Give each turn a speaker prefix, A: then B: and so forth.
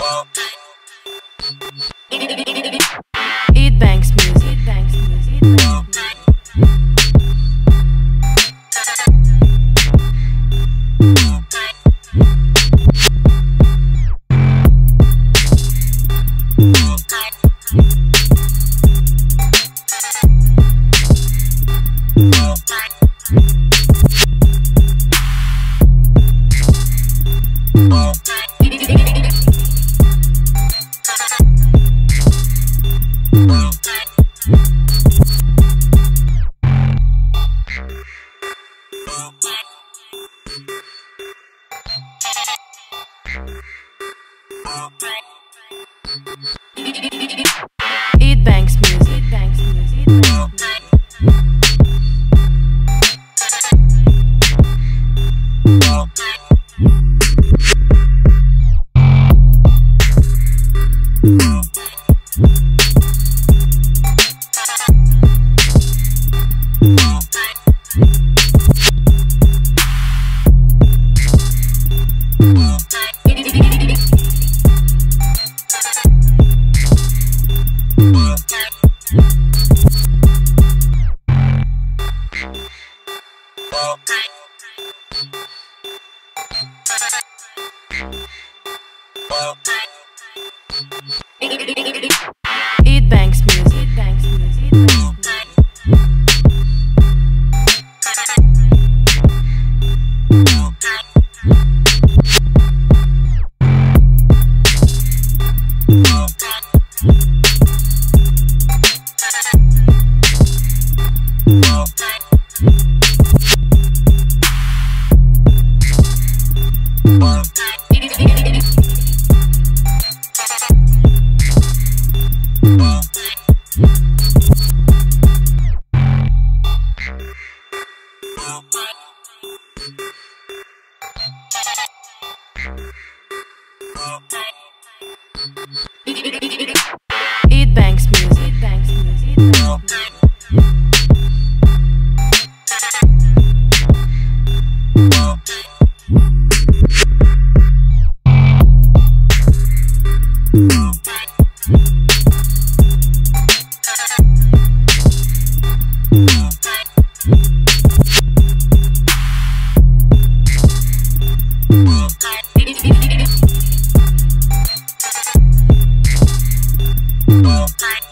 A: Oh. Thank you. Big,
B: Bye. Bye.